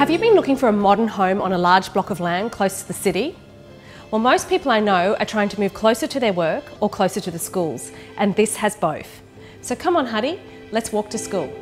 Have you been looking for a modern home on a large block of land close to the city? Well, most people I know are trying to move closer to their work or closer to the schools, and this has both. So come on, Huddy, let's walk to school.